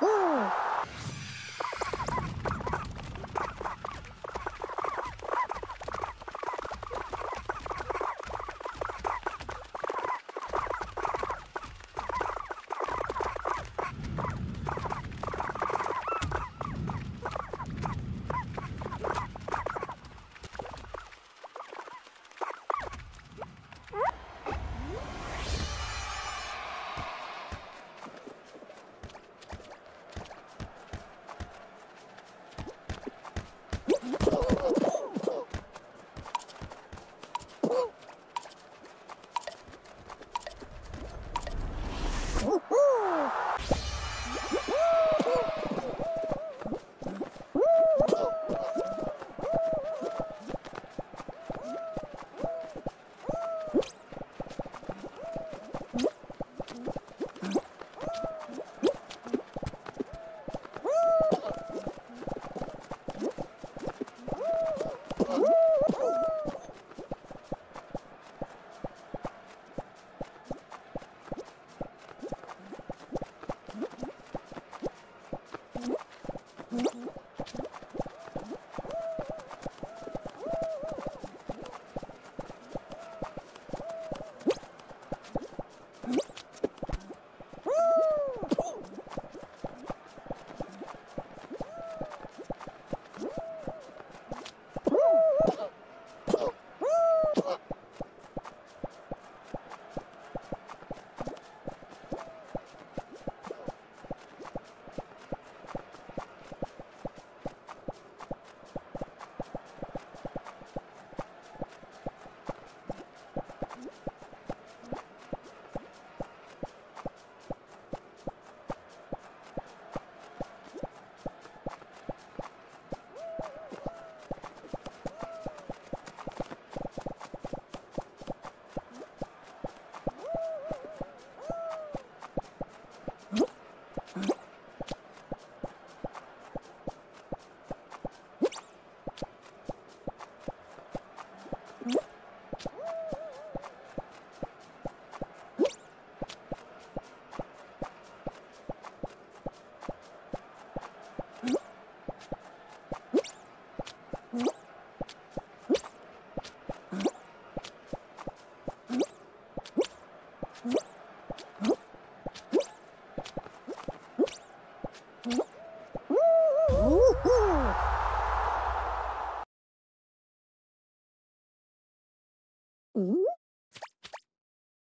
哦。